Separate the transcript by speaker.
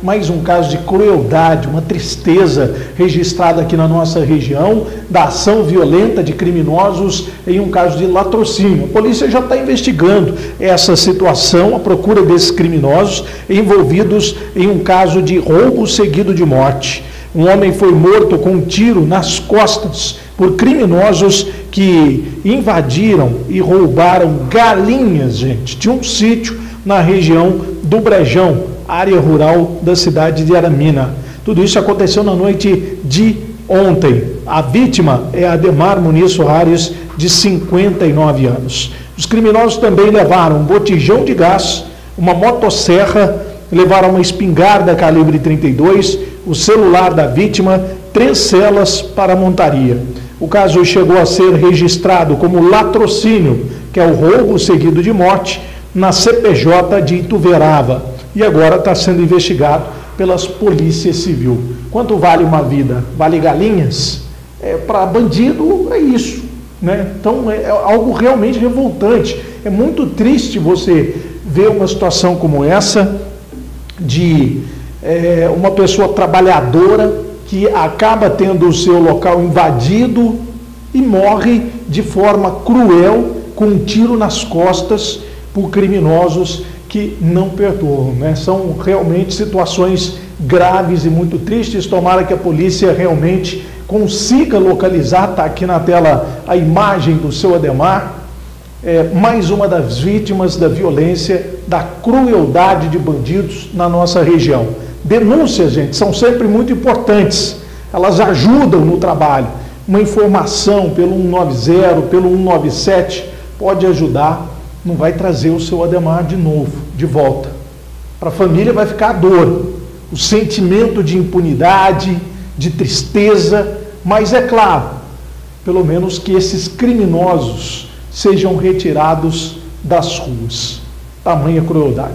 Speaker 1: Mais um caso de crueldade, uma tristeza registrada aqui na nossa região, da ação violenta de criminosos em um caso de latrocínio. A polícia já está investigando essa situação, a procura desses criminosos envolvidos em um caso de roubo seguido de morte. Um homem foi morto com um tiro nas costas por criminosos que invadiram e roubaram galinhas, gente, de um sítio na região do Brejão, área rural da cidade de Aramina. Tudo isso aconteceu na noite de ontem. A vítima é Ademar Muniz Soares, de 59 anos. Os criminosos também levaram um botijão de gás, uma motosserra, levaram uma espingarda calibre 32, o celular da vítima, três celas para montaria. O caso chegou a ser registrado como latrocínio, que é o roubo seguido de morte, na CPJ de Ituverava e agora está sendo investigado pelas polícias civil. Quanto vale uma vida? Vale galinhas? É, Para bandido é isso. Né? Então é, é algo realmente revoltante. É muito triste você ver uma situação como essa de é, uma pessoa trabalhadora que acaba tendo o seu local invadido e morre de forma cruel com um tiro nas costas por criminosos que não perdoam. Né? São realmente situações graves e muito tristes. Tomara que a polícia realmente consiga localizar, está aqui na tela a imagem do seu Ademar, é, mais uma das vítimas da violência, da crueldade de bandidos na nossa região. Denúncias, gente, são sempre muito importantes. Elas ajudam no trabalho. Uma informação pelo 190, pelo 197 pode ajudar não vai trazer o seu Ademar de novo, de volta. Para a família vai ficar a dor, o sentimento de impunidade, de tristeza, mas é claro, pelo menos que esses criminosos sejam retirados das ruas. Tamanha crueldade.